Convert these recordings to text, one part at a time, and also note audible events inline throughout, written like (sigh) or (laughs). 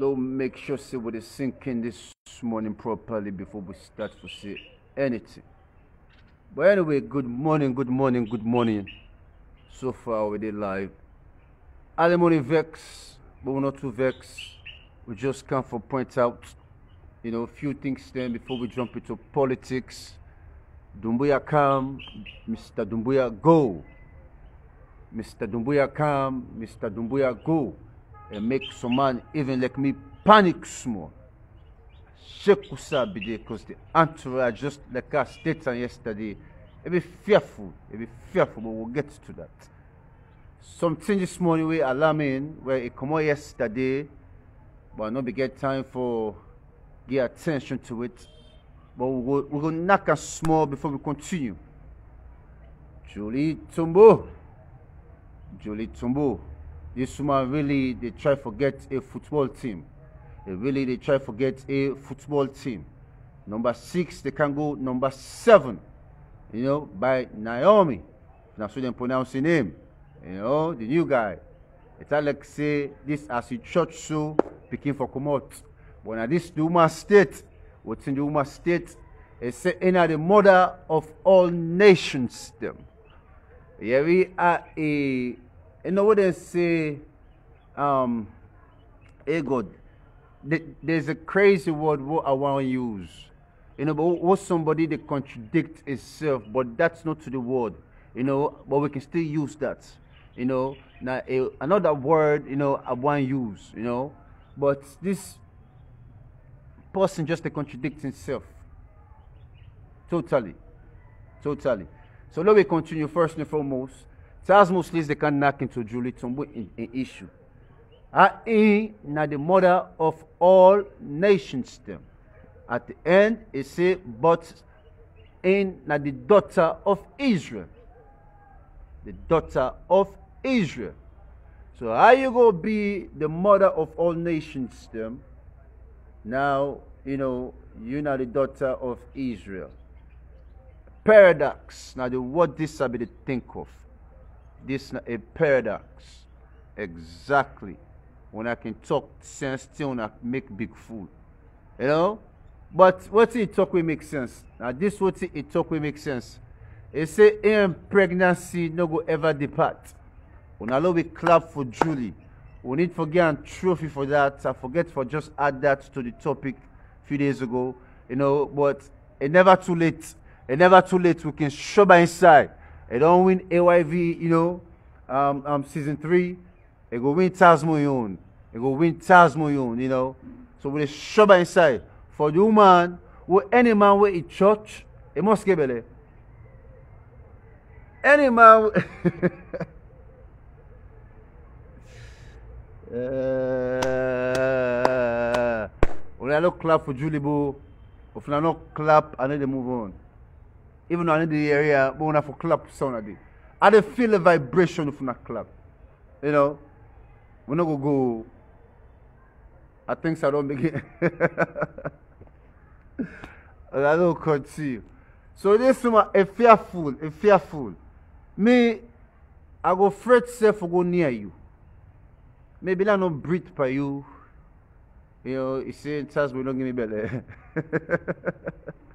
Let's make sure say we sinking this morning properly before we start to see anything. But anyway, good morning, good morning, good morning. So far we dey live. Alimony vex, but we're not too vex. We just come for point out, you know, a few things then before we jump into politics. Dumbuya come, Mr. Dumbuya go. Mr. Dumbuya come, Mr. Dumbuya go. And make some man even like me panic small. Shake Kusa be there because the entourage just like I stated yesterday. It be fearful. It be fearful, but we'll get to that. Something this morning we alarming where it come out yesterday, but not be get time for give attention to it. But we'll, we'll go knock us small before we continue. Julie Tumbo. Julie Tumbo. This woman really they try forget a football team. They really they try forget a football team. Number six, they can go number seven. You know, by Naomi. That's what they pronounce the name. You know, the new guy. It's like say this as a church so picking for come out. But now this woman state, what's in woman state, is say the mother of all nations them. Yeah, we are a you know what they say um hey God. There's a crazy word what I want to use. You know, but what somebody they contradict itself, but that's not to the word. You know, but we can still use that. You know, now a, another word, you know, I want to use, you know. But this person just they contradict himself. Totally. Totally. So let me continue first and foremost. Charles Muslims they can knock into Julie Tumbo in, in issue. In na the mother of all nations them. At the end, it say, but in na the daughter of Israel. The daughter of Israel. So how you gonna be the mother of all nations them? Now, you know, you're not the daughter of Israel. Paradox. Now the word this I be the think of. This a paradox. Exactly. When I can talk sense still I make big fool. You know? But what it talk will make sense. Now this what it talk will make sense. It say in pregnancy no go ever depart. When I we clap for Julie. We need for get a trophy for that. I forget for just add that to the topic a few days ago. You know, but it never too late. It never too late. We can show by inside. It don't win AYV, you know, um, um, season three. It go win Tasmoyon. It go win Tasmoyon, you know. So we show by inside. For the woman, who any man where in church, it must get belly. Any man. (laughs) Uh, when I don't clap for Julie Bo, if I don't clap, I need to move on. Even though I need the area, but when I for clap sound of it. I dey feel the vibration if I clap. You know, we not go go. I think I don't begin. (laughs) I don't continue. So this woman, a fearful, a fearful. Me, I go afraid self go near you. Maybe I not breathe by you. You know, you say Charles will not give me belly. (laughs)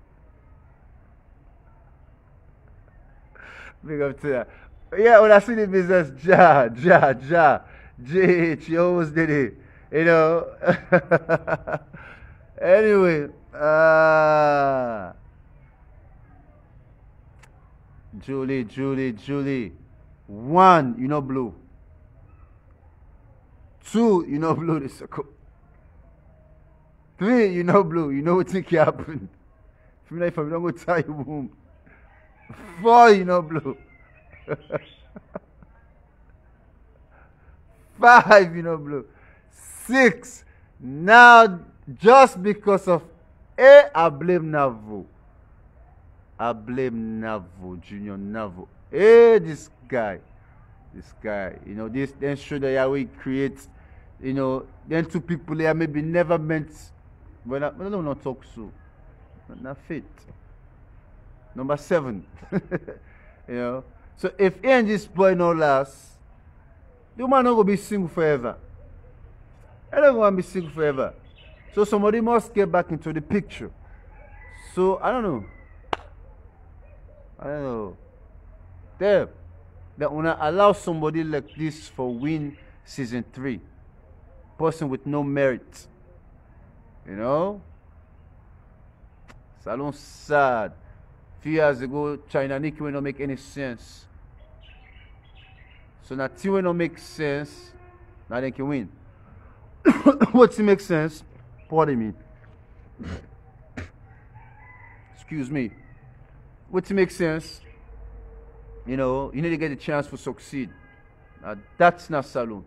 Big up to that. Yeah, when I see the business, ja, ja, ja, JH, you almost did it. You know. (laughs) anyway, uh, Julie, Julie, Julie. One, you know blue. Two, you know blue the circle. Three, you know blue. You know what (laughs) think happen. If you don't go tell you boom. Four, you know blue. (laughs) Five, you know blue. Six. Now, just because of A, I blame Navo. I blame Navo, Junior Navo. Hey, this guy. This guy. You know, this then show that Yahweh creates, you know, then two people here maybe never meant. But I, I don't not talk so. Not fit. Number seven. (laughs) you know. So if and this boy no last, the man not gonna be single forever. I don't want to be single forever. So somebody must get back into the picture. So I don't know. I don't know. There, that when I allow somebody like this for win season three, person with no merit, you know, Salon sad. Few years ago, China Nikki will not make any sense. So now team will not make sense. Now they can win. (coughs) What's it make sense? Pardon me. Excuse me. What's it make sense? You know, you need to get a chance to succeed. Now that's not saloon.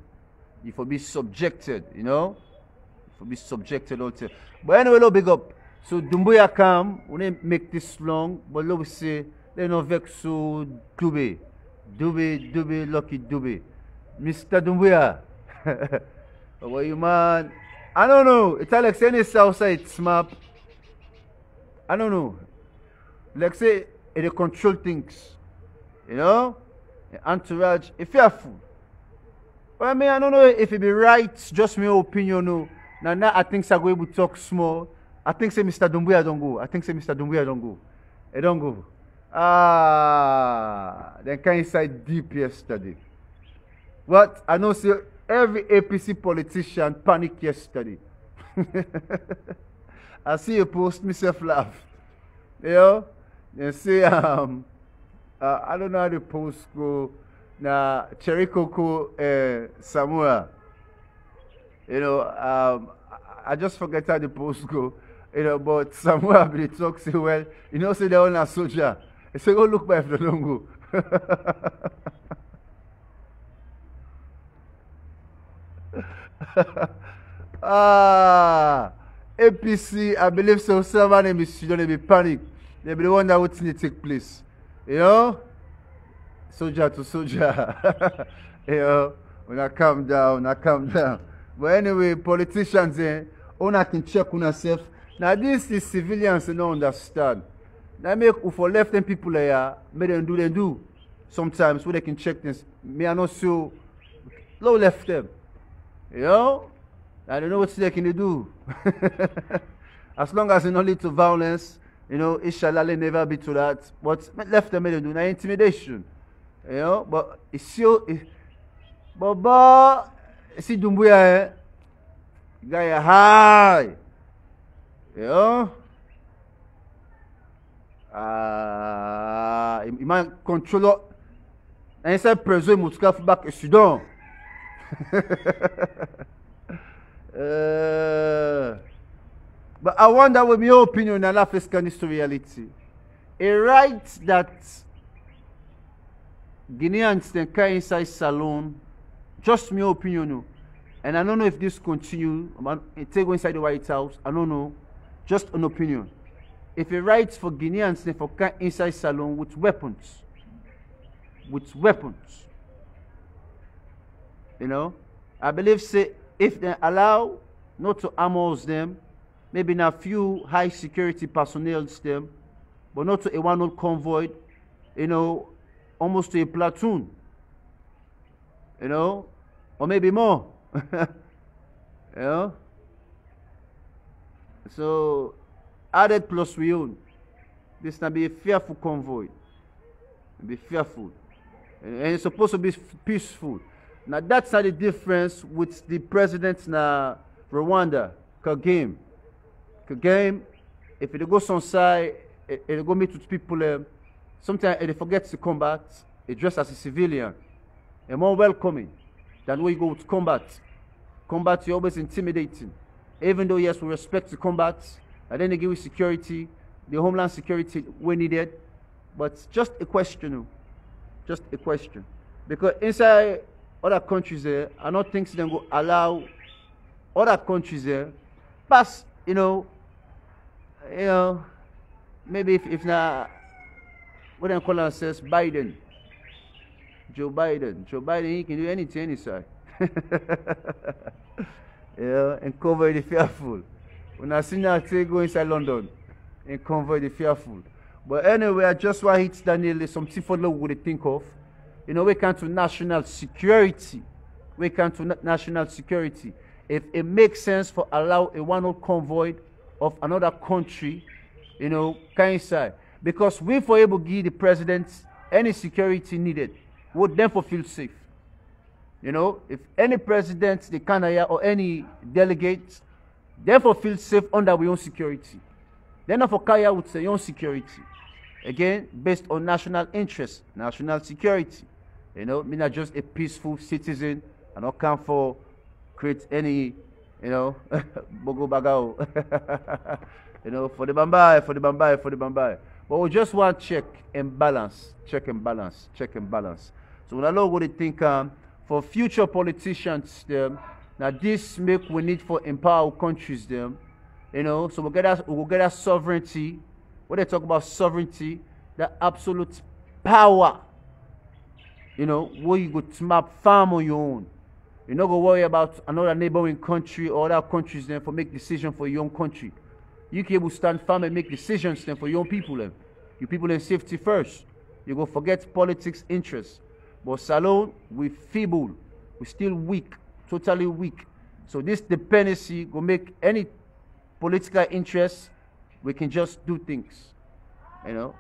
You for be subjected, you know? For be subjected all. But anyway, no big up. So Doumbouya come, we didn't make this long, but let we say, they no vex so Dube. Dube, Dube, lucky Dube. Mr. Doumbouya. (laughs) what you man? I don't know. It's like any Southside smap. I don't know. Like say, it control things. You know? Entourage, if you're fool. Well, I mean, I don't know if it be right, just my opinion. No. Now, now I think I go able to talk small. I think say Mr. Doumbouya don't go. I think say Mr. Doumbouya don't go. He don't go. Ah, then kind inside deep yesterday. What I know say every APC politician panic yesterday. (laughs) I see a post myself laugh. You know? You see um uh, I don't know how the post go na Cherry uh, Samoa. You know, um, I just forget how the post go. You know, but Samoa be the talk well, you know, say they're on a soldier. They say, go look by if they don't go. (laughs) ah, APC, I believe so. Seven name is don't be panic. They be the one that would take place. You know? Soldier to soldier. (laughs) you know, when I calm down, I calm down. But anyway, politicians, eh, una can check on yourself. Now this is civilians who don't understand. Now make for left them people here, make them do them do. Sometimes when they can check things. Me I not so low left them. You know? I don't know what they can do. (laughs) as long as it not lead to violence, you know, inshallah never be to that. But left them they do now intimidation. You know, but it's still it, but see Doumbouya eh? Guy high. You? Ah, uh, il m'a contrôlé. Un seul président Moutka Foubak et Sudan. uh, (laughs) but I wonder what your opinion on African history reality. A right that Guineans can carry inside Salone, just my opinion. No. And I don't know if this continue, take inside the White House, I don't know. Just an opinion. If he writes for Guineans, then for inside Salone with weapons, with weapons, you know, I believe say if they allow not to armor them, maybe in a few high security personnel them, but not to a one convoy, you know, almost to a platoon, you know, or maybe more. (laughs) you know? So, added plus we own. This now be a fearful convoy. Be fearful. And it's supposed to be peaceful. Now that's not the difference with the president na Rwanda, Kagame. Kagame, if it goes on side, it, it go meet with people, um, sometimes it forgets to combat, it dress as a civilian. And more welcoming than when you go to combat. Combat, you're always intimidating. Even though, yes, we respect the combat, and then they give you security, the homeland security when needed. But just a question, oh. just a question. Because inside other countries there, I don't think they will allow other countries there pass, you know, you know, maybe if, if not, what they call ourselves, Biden. Joe Biden. Joe Biden, he can do anything, any side. (laughs) yeah, and cover the fearful. When I see that, say go inside London and convert the fearful. But anyway, I just want to hit Daniel something for what would think of. You know, we come to national security. We come to na national security. if it makes sense for allow a one convoy of another country, you know, can inside. Because we for able give the president any security needed, would therefore feel safe. You know, if any president, the Canada or any delegate, therefore feel safe under our own security. Then for Kaya would say own security. Again, based on national interest, national security. You know, me not just a peaceful citizen and not come for create any, you know, (laughs) bogo bagao. (laughs) you know, for the bambai, for the bambai, for the bambai. But we just want check and balance, check and balance, check and balance. So when I know what they think um, for future politicians, them, now this make we need for empower countries, them, you know, so we'll get that, we'll get that sovereignty. When they talk about sovereignty, the absolute power, you know, where you go to map farm on your own. You're not to worry about another neighboring country or other countries then for make decision for your own country. You can able stand firm and make decisions then for your own people then. You people in safety first. You go forget politics interests. But Salone, we feeble. We still weak, totally weak. So this dependency will make any political interest, we can just do things. You know,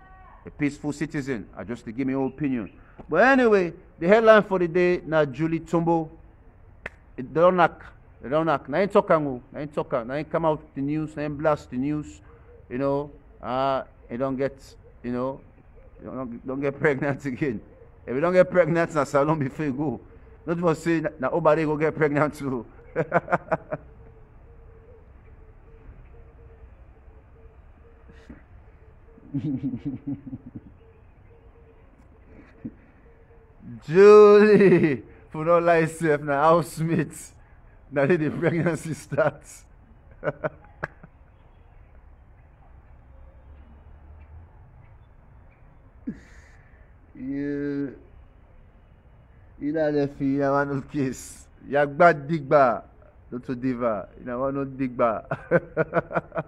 a peaceful citizen. I just to give my own opinion. But anyway, the headline for the day now Julie Tumbo. It don't knock. They don't knock. Now ain't talking. Now ain't talking. Now ain't come out the news. Now ain't blast the news. You know, uh, you don't get, you know, don't, don't get (laughs) pregnant again. If you don't get pregnant, na Salone before you go. Not for say na nobody go get pregnant too. (laughs) Julie, for no lie self na housemates. Now the pregnancy starts. (laughs) you, you know the fee, I want no kiss. Yagba digba, not to diva. Want no digba. (laughs)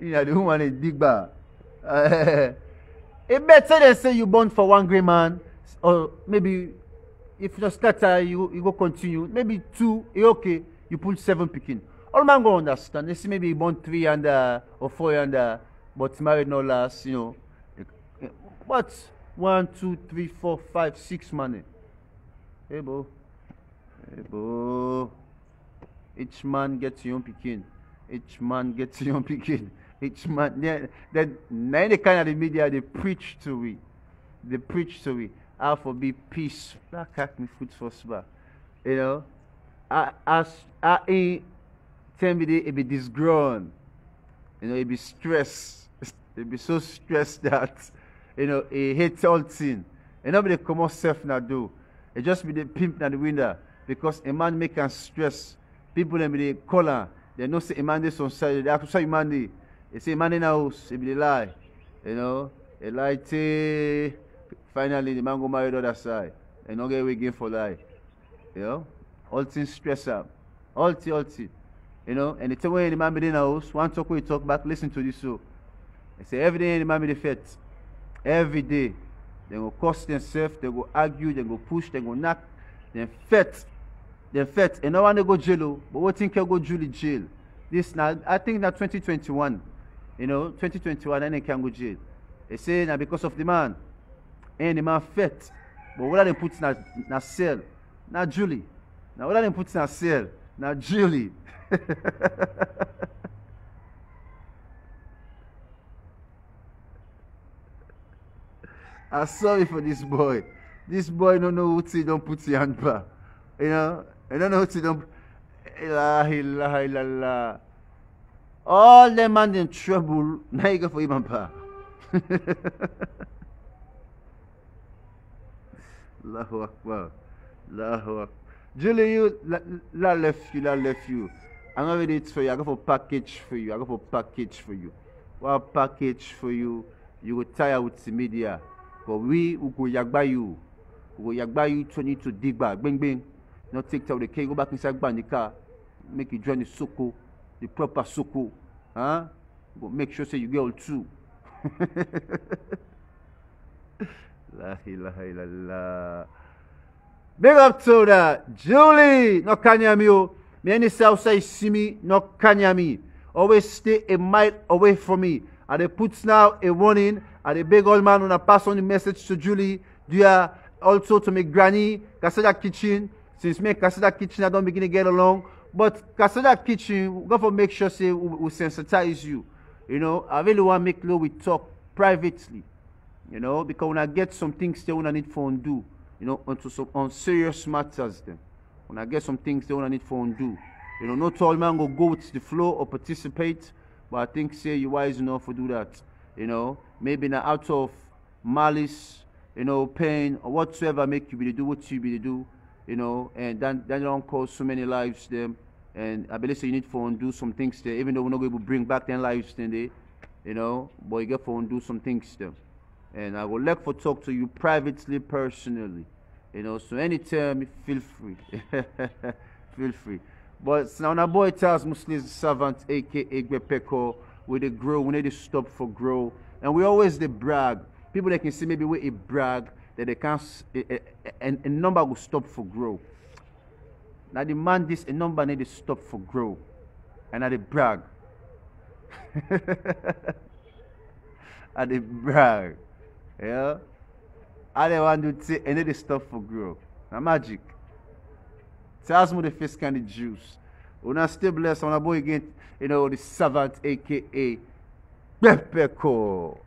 know, the woman is digba. Uh, (laughs) it better than say you born for one great man, or maybe if you scatter, you, you go continue. Maybe two, you okay, you put seven picking. All man go understand. They see maybe you born three and uh, or four and uh, but married no last, you know. But one, two, three, four, five, six money. Hey bo. Hey bo. Each man gets your own picking. Each man gets your own picking. Each man yeah, then any kind of the media they preach to it. They preach to. How for be peace. That cat me foot for spa. You know? I as I ain't tell me it be disgrown. You know, it be stressed. (laughs) It be so stressed that you know, he hates all sin. And nobody come out self now do. It just be the pimp na the window. Because a man make stress. People them be the color. They know say a man this on side. They ask say man dey. They say a man in the house. It be the lie. You know, a lie finally the man go marry the other side. And not get away again for lie. You know, all things stress up. All thing, all thing. You know, and the time when the man be in the house, one talk we talk back, listen to this so. They say every day the man be the fet. Every day. They go curse themselves, they go argue, they go push, they go knock, then fet. Then fet. And no one they go jail. oh. But what think you go Julie jail? This now I think now 2021. You know, 2021 and they can go jail. They say now because of the man. And the man fet. But what are they put na na cell? Na Julie. Now what are they put na cell? Na Julie. (laughs) I'm sorry for this boy. This boy don't know what he don't put his hand back. You know? I don't know what he don't ilaha ilaha illallah. All them man in trouble, now you go for him back. (laughs) Allahu Akbar. Allahu Akbar. Julie, you, la, la left you, la left you. I'm not ready for you. I go for package for you. I go for package for you. What package for you? You will tire with the media. But we will go yagba you. We go yagba you 20 to digba. Bing bing. Not take time the cake, go back inside car. Make you join the soko, the proper soko. Huh? Go make sure say you get all two. (laughs) La ilaha illallah. Big up to that. Julie, no kanyami yo. Oh. Me any Southside see me, no kanyami. Always stay a mile away from me. And they put now a warning. And the big old man on a pass on the message to Julie. Do ya also to my granny, Casada Kitchen. Since me Casada Kitchen, I don't begin to get along. But Casada Kitchen, we for make sure say we, we sensitize you. You know, I really want to make sure we talk privately. You know, because when I get some things they want to need for undo, you know, onto some on serious matters then. When I get some things they want to need for undo. You know, not all man go go with the flow or participate, but I think say you wise enough to do that. You know, maybe not out of malice, you know, pain or whatsoever make you be do what you be do, you know, and then then don't cause so many lives them. And I believe say you need to undo some things there, even though we're not able to bring back their lives then they, you know, but you get to undo some things there. And I would like to talk to you privately, personally. You know, so anytime feel free. (laughs) feel free. But now my boy tells Muslims servant aka Gbepeko we they grow, we need to stop for grow. And we always they brag. People that can see maybe we a brag that they can't a, a, a, number will stop for grow. Now the man this a number need to stop for grow. And I they brag. (laughs) I they brag. Yeah. I they want to say any the stuff for grow. Now magic. Tells me the face kind of juice. When I stay blessed, when I boy again, you know, the servant aka Bepeko.